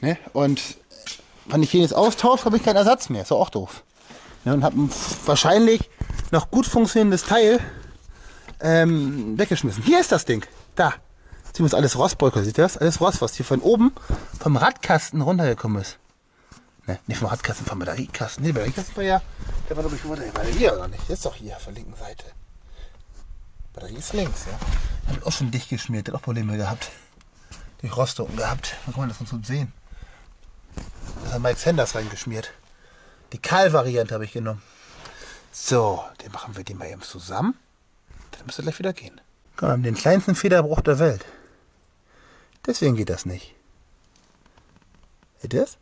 Ne? Und wenn ich den jetzt austausche, habe ich keinen Ersatz mehr. Ist auch doof. Ne? Und habe ein wahrscheinlich noch gut funktionierendes Teil ähm, weggeschmissen. Hier ist das Ding. Da. Sieht man alles Rostbolker, sieht ihr das? Alles Rost, was hier von oben vom Radkasten runtergekommen ist. Ne, nicht vom Radkasten, vom Batteriekasten. Ne, Batteriekasten war ja, der war glaube ich, wo der hier oder nicht? Ist doch hier auf der linken Seite. Batterie ist links, ja. Ich auch schon dicht geschmiert, hat auch Probleme gehabt. Durch Rostungen gehabt. Da kann man das uns sehen. Mike Sanders reingeschmiert. Die Kahl-Variante habe ich genommen. So, den machen wir den mal eben zusammen. Dann müsste gleich wieder gehen. Haben den kleinsten Federbruch der Welt. Deswegen geht das nicht. Seht ihr das?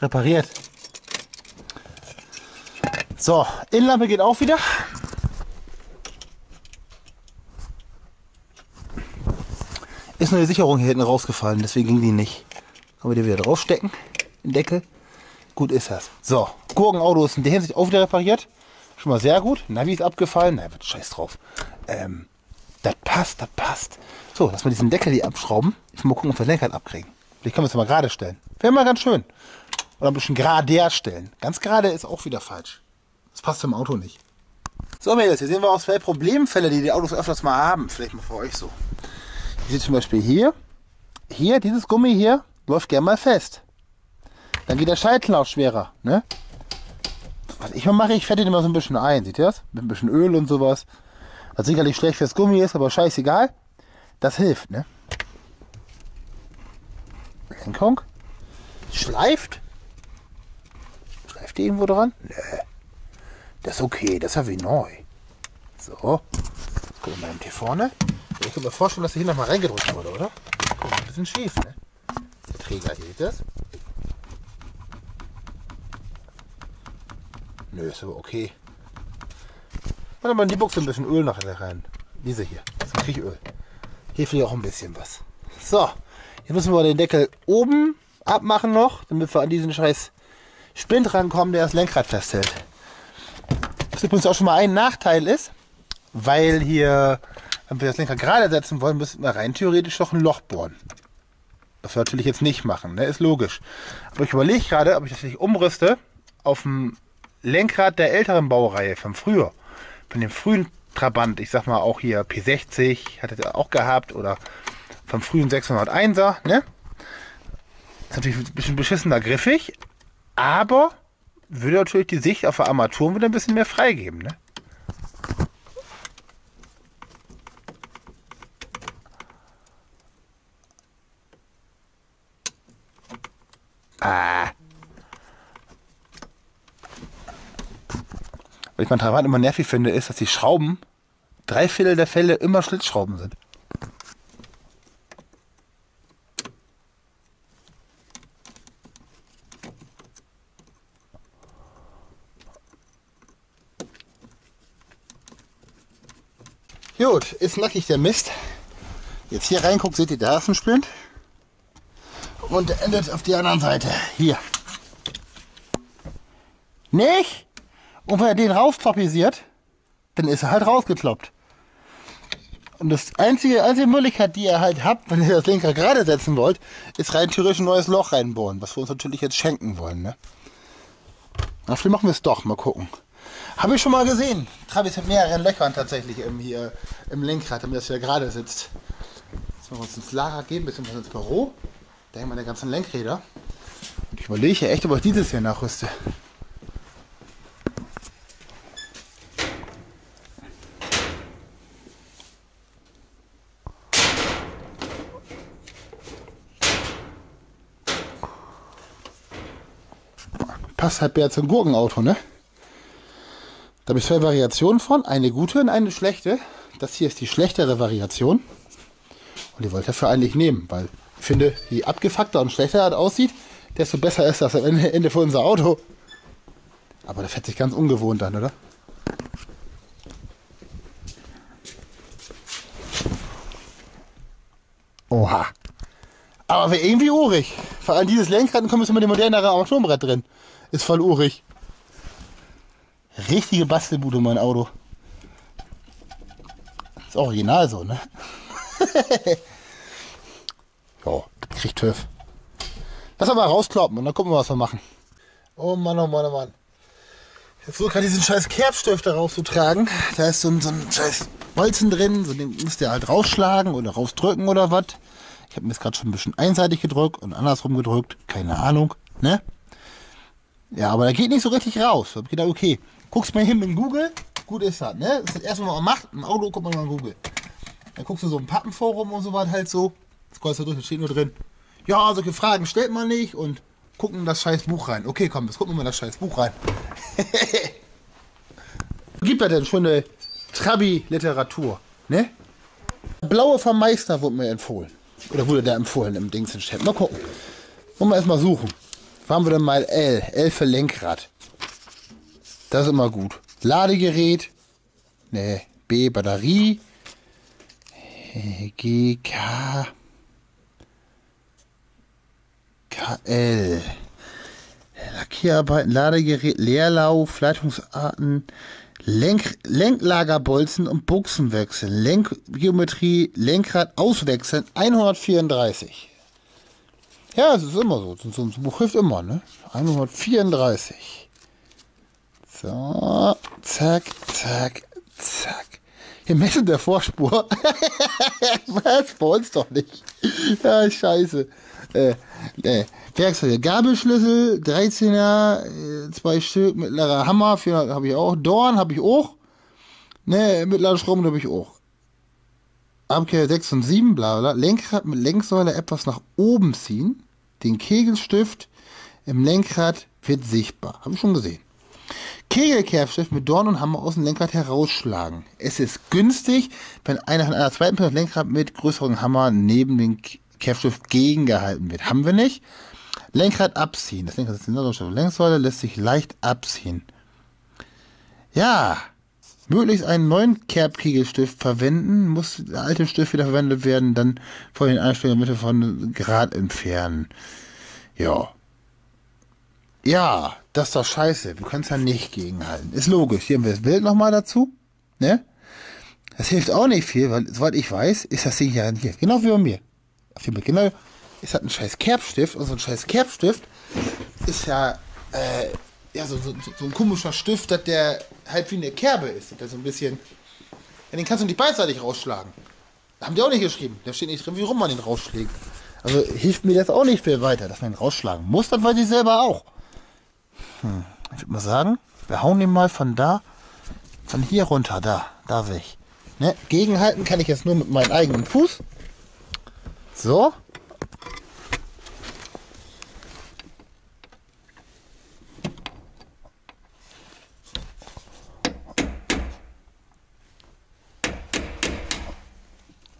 Repariert. So, Innenlampe geht auch wieder. Ist nur die Sicherung hier hinten rausgefallen, deswegen ging die nicht. Kann man die wieder draufstecken, den Deckel. Gut ist das. So, Gurkenauto ist in der Hinsicht auch wieder repariert. Schon mal sehr gut. Navi ist abgefallen. Na, wird scheiß drauf. Ähm, das passt, das passt. So, lass mal diesen Deckel hier abschrauben. Ich will mal gucken, ob wir das Lenkrad abkriegen. Vielleicht können wir es mal gerade stellen. Wäre mal ganz schön. Oder ein bisschen gerader stellen. Ganz gerade ist auch wieder falsch. Das passt zum Auto nicht. So, Mädels, hier sehen wir auch zwei Problemfälle, die die Autos öfters mal haben. Vielleicht mal für euch so. Seht zum Beispiel hier. Hier, dieses Gummi hier, läuft gerne mal fest. Dann geht der Scheitel auch schwerer. Ne? Was ich mal mache, ich fette den immer so ein bisschen ein. Seht ihr das? Mit ein bisschen Öl und sowas. Was sicherlich schlecht fürs Gummi ist, aber scheißegal. Das hilft, ne? Lenkung. Schleift. Schleift die irgendwo dran? Nö. Das ist okay, das ist ja wie neu. So. Jetzt gucken wir mal hier vorne. Ich kann mir vorstellen, dass hier nochmal reingedrückt wurde, oder? Guck mal, ein bisschen schief, ne? Der Träger ihr das? Nö, ist aber okay. Warte mal in die Buchse ein bisschen Öl nachher rein. Diese hier. Das kriege ich Öl. Hier fehlt auch ein bisschen was. So, jetzt müssen wir den Deckel oben abmachen noch, damit wir an diesen scheiß Splint rankommen, der das Lenkrad festhält. Was übrigens auch schon mal ein Nachteil ist, weil hier, wenn wir das Lenkrad gerade setzen wollen, müssen wir rein theoretisch doch ein Loch bohren. Das wir natürlich jetzt nicht machen, ne? ist logisch. Aber ich überlege gerade, ob ich das nicht umrüste auf dem Lenkrad der älteren Baureihe von früher. Von dem frühen Trabant, ich sag mal auch hier P60, hat er auch gehabt, oder vom frühen 601er, ne? Ist natürlich ein bisschen beschissener griffig, aber würde natürlich die Sicht auf der Armaturen wieder ein bisschen mehr freigeben, ne? Ah. Was ich beim Trabant immer nervig finde, ist, dass die Schrauben, drei Viertel der Fälle immer Schlitzschrauben sind. Gut, ist nackig der Mist. Jetzt hier reinguckt, seht ihr, da ist ein Splint. Und endet auf der anderen Seite. Hier. Nicht? Und wenn er den rauspapisiert, dann ist er halt rausgekloppt. Und das einzige, einzige Möglichkeit, die ihr halt habt, wenn ihr das Lenker gerade setzen wollt, ist rein theoretisch ein neues Loch reinbohren, was wir uns natürlich jetzt schenken wollen. Ne? Dafür machen wir es doch, mal gucken. Habe ich schon mal gesehen. Travis mit mehreren Löchern tatsächlich im, hier im Lenkrad, damit das hier gerade sitzt. Jetzt wollen wir uns ins Lager gehen, beziehungsweise ins Büro. Da hängen meine ganzen Lenkräder. Und ich überlege echt, ob ich dieses hier nachrüste. passt halt mehr zum Gurkenauto, ne? Da habe ich zwei Variationen von, eine gute und eine schlechte. Das hier ist die schlechtere Variation. Und die wollte ich dafür eigentlich nehmen, weil finde, je abgefuckter und schlechter das aussieht, desto besser ist das am Ende für unser Auto. Aber das fährt sich ganz ungewohnt an, oder? Oha. Aber wäre irgendwie urig. Vor allem dieses Lenkrad, kommen wir mit dem moderneren Armaturenbrett drin. Ist voll urig. Richtige Bastelbude, mein Auto. Ist original so, ne? *laughs* ja, das kriegt TÜV. Lass aber rauskloppen und dann gucken wir, was wir machen. Oh Mann, oh Mann, oh Mann. Jetzt so gerade diesen scheiß Kerbstift da rauszutragen. Da ist so ein, so ein scheiß Bolzen drin. So den müsst ihr halt rausschlagen oder rausdrücken oder was. Ich habe mir jetzt gerade schon ein bisschen einseitig gedrückt und andersrum gedrückt. Keine Ahnung, ne? Ja, aber da geht nicht so richtig raus. Da hab ich gedacht, okay, guckst mal hin in Google, gut ist das, ne? Das ist das erste Mal, was man macht. Im Auto guckt man mal in Google. Dann guckst du so im Pappenforum und so was halt so. Scrollst da durch, da steht nur drin. Ja, solche Fragen stellt man nicht und gucken das scheiß Buch rein. Okay, komm, jetzt gucken wir mal das scheiß Buch rein. *laughs* Gibt da denn schon eine Trabi-Literatur, ne? Blaue vom Meister wurde mir empfohlen. Oder wurde da empfohlen im Dings in Chat. Mal gucken. Wollen wir erstmal suchen. Haben wir denn mal L? L für Lenkrad. Das ist immer gut. Ladegerät. Ne, B, Batterie. G, K. KL. Lackierarbeiten, Ladegerät, Leerlauf, Leitungsarten, Lenk, Lenklagerbolzen und Buchsenwechsel, Lenkgeometrie, Lenkrad auswechseln, 134. Ja, es ist immer so. So ein Buch hilft immer, ne? 134. So, zack, zack, zack. Hier messen der Vorspur. *laughs* Was? Bei uns doch nicht. Ja, scheiße. Äh, äh, Werkzeuge. Gabelschlüssel, 13er, äh, zwei Stück, mittlerer Hammer, 400 habe ich auch. Dorn habe ich auch. Ne, mittlerer Strom habe ich auch. Abkehr 6 und 7, bla bla. Lenkrad mit Lenksäule etwas nach oben ziehen. Den Kegelstift im Lenkrad wird sichtbar. Habe ich schon gesehen. Kegelkerbstift mit Dorn und Hammer aus dem Lenkrad herausschlagen. Es ist günstig, wenn einer an einer zweiten Person Lenkrad mit größeren Hammer neben dem Kerbstift gegengehalten wird. Haben wir nicht. Lenkrad abziehen. Das Lenkrad ist in der Lenksäule, lässt sich leicht abziehen. Ja, möglichst einen neuen Kerbkegelstift verwenden, muss der alte Stift wieder verwendet werden, dann vor den Einstellungen Mitte von Grad entfernen. Ja. Ja, das ist doch scheiße. Wir können es ja nicht gegenhalten. Ist logisch. Hier haben wir das Bild nochmal dazu. Ne? Das hilft auch nicht viel, weil, soweit ich weiß, ist das Ding ja hier. Genau wie bei mir. Dem Bild. Genau. Ist halt ein scheiß Kerbstift. Und so ein scheiß Kerbstift ist ja, äh, ja, so, so, so ein komischer Stift, dass der halt wie eine Kerbe ist. Der so ein bisschen. Ja, den kannst du nicht beidseitig rausschlagen. Haben die auch nicht geschrieben. Da steht nicht drin, wie rum man den rausschlägt. Also hilft mir das auch nicht viel weiter, dass man ihn rausschlagen muss, das weiß ich selber auch. Hm. Ich würde mal sagen, wir hauen ihn mal von da, von hier runter, da, da weg. Ne? Gegenhalten kann ich jetzt nur mit meinem eigenen Fuß. So.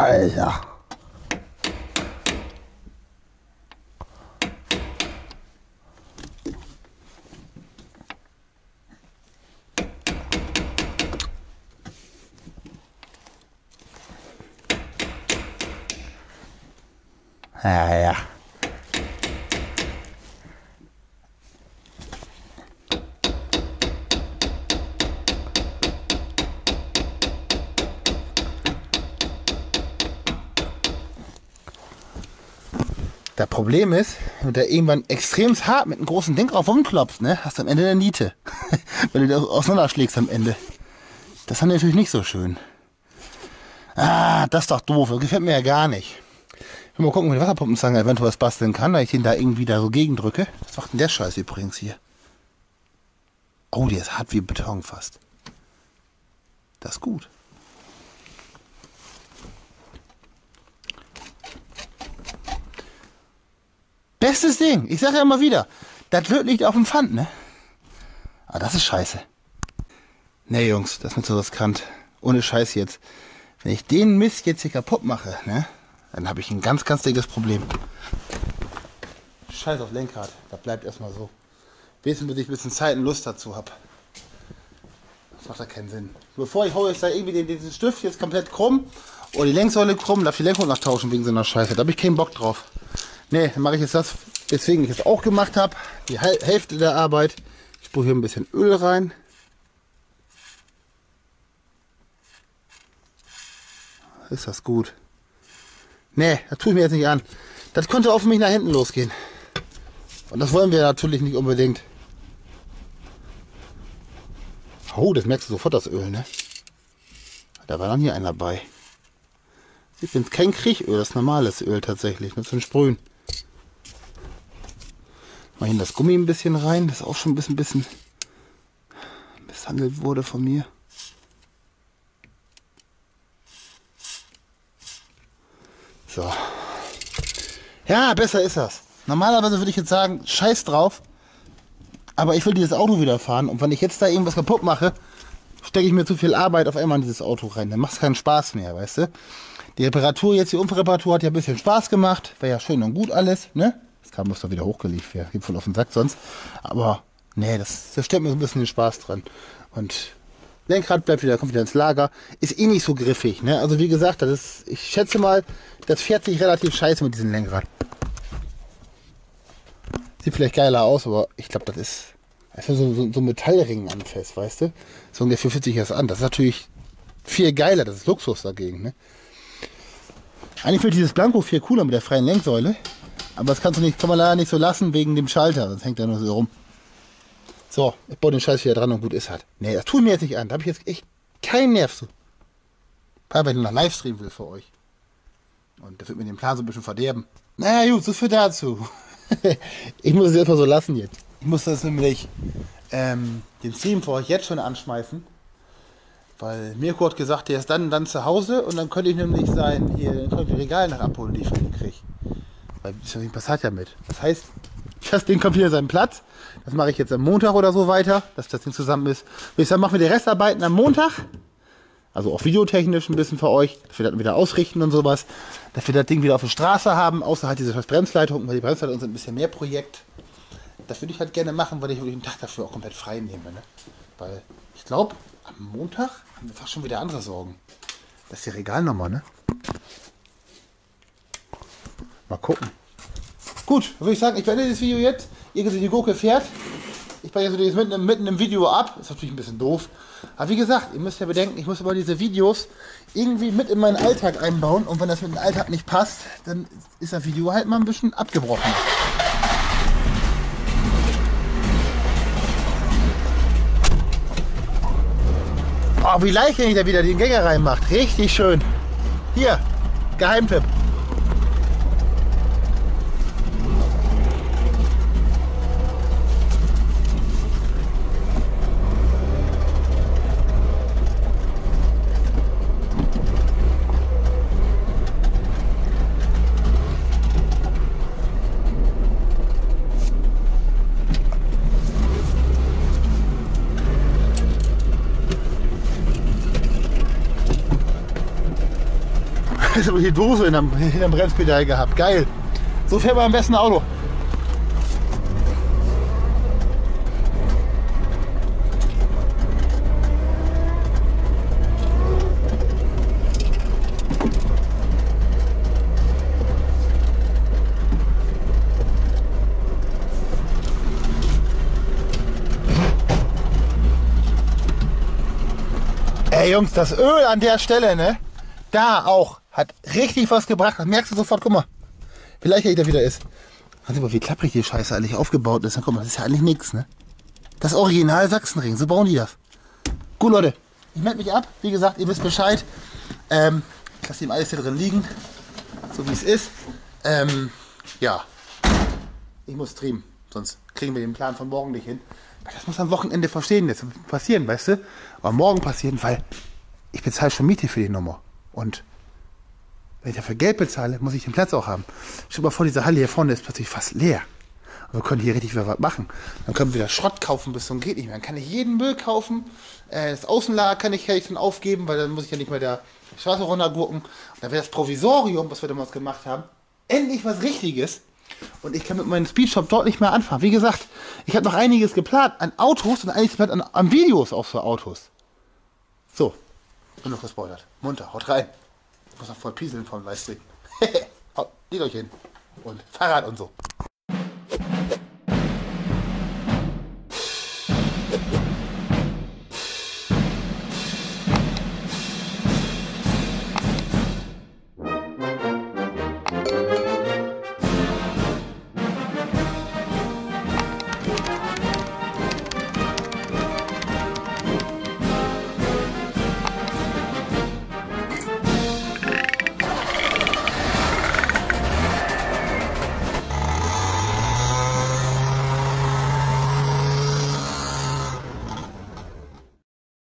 Alter. Problem ist, wenn du da irgendwann extrem hart mit einem großen Ding drauf rumklopfst, ne, hast du am Ende eine Niete. *laughs* wenn du das auseinanderschlägst am Ende. Das ist natürlich nicht so schön. Ah, das ist doch doof. Das gefällt mir ja gar nicht. Ich will mal gucken, die Wasserpumpenzange eventuell was basteln kann, weil ich den da irgendwie da so gegendrücke. Was macht denn der Scheiß übrigens hier? Oh, der ist hart wie Beton fast. Das ist gut. Bestes Ding. Ich sage ja immer wieder, das wird liegt auf dem Pfand, ne? Ah, das ist scheiße. Nee, Jungs, das ist mir zu riskant. Ohne Scheiß jetzt. Wenn ich den Mist jetzt hier kaputt mache, ne? Dann habe ich ein ganz, ganz dickes Problem. Scheiß auf Lenkrad. Das bleibt erstmal so. Wenigstens, bis ich ein bisschen Zeit und Lust dazu habe. Das macht ja keinen Sinn. Bevor ich hole jetzt da irgendwie den, diesen Stift jetzt komplett krumm oder die Lenksäule krumm, darf die Lenkung nachtauschen wegen so einer Scheiße. Da habe ich keinen Bock drauf. Ne, dann mache ich jetzt das, deswegen ich es auch gemacht habe. Die Hälfte der Arbeit. Ich sprühe hier ein bisschen Öl rein. Ist das gut? Ne, das tue ich mir jetzt nicht an. Das könnte auf mich nach hinten losgehen. Und das wollen wir natürlich nicht unbedingt. Oh, das merkst du sofort, das Öl, ne? Da war noch nie einer dabei. Ich finde kein Kriechöl, das ist normales Öl tatsächlich, nur zum Sprühen. Mal hin das Gummi ein bisschen rein, das auch schon ein bisschen, bisschen misshandelt wurde von mir. So. Ja, besser ist das. Normalerweise würde ich jetzt sagen, scheiß drauf. Aber ich will dieses Auto wieder fahren und wenn ich jetzt da irgendwas kaputt mache, stecke ich mir zu viel Arbeit auf einmal in dieses Auto rein. Dann macht es keinen Spaß mehr, weißt du? Die Reparatur, jetzt die Unfallreparatur hat ja ein bisschen Spaß gemacht. War ja schön und gut alles, ne? Kabel muss doch wieder hochgelegt werden. Geht voll auf den Sack sonst. Aber, nee, das, stellt mir so ein bisschen den Spaß dran. Und Lenkrad bleibt wieder, kommt wieder ins Lager. Ist eh nicht so griffig, ne? Also wie gesagt, das ist, ich schätze mal, das fährt sich relativ scheiße mit diesem Lenkrad. Sieht vielleicht geiler aus, aber ich glaube, das ist, das ist so, so, so ein Metallring anfest, weißt du? So ungefähr fühlt sich das an. Das ist natürlich viel geiler, das ist Luxus dagegen, ne? Eigentlich wird dieses Blanco viel cooler mit der freien Lenksäule. Aber das kannst du nicht, kann man leider nicht so lassen wegen dem Schalter. Das hängt ja nur so rum. So, ich baue den Scheiß wieder dran und gut ist halt. Nee, das ich mir jetzt nicht an. Da habe ich jetzt echt keinen Nerv zu. Weil ich noch Livestream will für euch. Und das wird mir den Plan so ein bisschen verderben. Naja, gut, so viel dazu. *laughs* ich muss es erstmal so lassen jetzt. Ich muss das nämlich ähm, den Stream für euch jetzt schon anschmeißen. Weil Mirko hat gesagt, der ist dann dann zu Hause und dann könnte ich nämlich sein, hier die Regal nach abholen, die ich von ihm kriege. Weil das Passat ja mit. Das heißt, das Ding kommt wieder seinen Platz. Das mache ich jetzt am Montag oder so weiter, dass das Ding zusammen ist. Ich sage, machen wir die Restarbeiten am Montag. Also auch videotechnisch ein bisschen für euch, dass wir das wieder ausrichten und sowas. Dass wir das Ding wieder auf der Straße haben, außer halt diese Bremsleitung, weil die Bremsleitung sind ein bisschen mehr Projekt. Das würde ich halt gerne machen, weil ich den Tag dafür auch komplett frei nehme. Ne? Weil ich glaube, am Montag haben wir fast schon wieder andere Sorgen. Das ist die Regalnummer, ne? Mal gucken. Gut, würde ich sagen, ich beende das Video jetzt. Ihr seht, die Gurke fährt. Ich breche jetzt mitten, mitten im Video ab. Ist natürlich ein bisschen doof. Aber wie gesagt, ihr müsst ja bedenken, ich muss aber diese Videos irgendwie mit in meinen Alltag einbauen. Und wenn das mit dem Alltag nicht passt, dann ist das Video halt mal ein bisschen abgebrochen. Oh, wie leicht, wenn ich da wieder den Gänger reinmacht. Richtig schön. Hier, Geheimtipp. wenigstens noch die Dose in einem, in einem Bremspedal gehabt. Geil. So fährt man am besten Auto. Ey Jungs, das Öl an der Stelle, ne? Da auch hat richtig was gebracht. Das merkst du sofort, guck mal. Wie leicht der wieder ist. Sieh mal, wie klapprig die Scheiße eigentlich aufgebaut ist. Na, guck mal, das ist ja eigentlich nichts, ne? Das Original Sachsenring, so bauen die das. Gut, Leute. Ich melde mich ab. Wie gesagt, ihr wisst Bescheid. Ähm, ich lasse ihm alles hier drin liegen. So wie es ist. Ähm, ja. Ich muss streamen. Sonst kriegen wir den Plan von morgen nicht hin. Das muss am Wochenende verstehen, jetzt passieren, weißt du? Aber morgen passieren, weil ich bezahle schon Miete für die Nummer. Und wenn ich dafür Geld bezahle, muss ich den Platz auch haben. Stell dir mal vor, diese Halle hier vorne ist plötzlich fast leer. Und wir können hier richtig was machen. Dann können wir wieder Schrott kaufen bis zum geht nicht mehr. Dann kann ich jeden Müll kaufen. Äh, das Außenlager kann ich, kann ich dann aufgeben, weil dann muss ich ja nicht mehr der Straße runtergurken. Und dann wäre das Provisorium, was wir damals gemacht haben, endlich was Richtiges. Und ich kann mit meinem Speedshop dort nicht mehr anfangen. Wie gesagt, ich habe noch einiges geplant an Autos und einiges geplant an, an Videos auch für Autos. So, genug gespoilert. Munter, haut rein. Ich muss noch voll pieseln vom Livestream. *laughs* Haut, Legt euch hin. Und Fahrrad und so.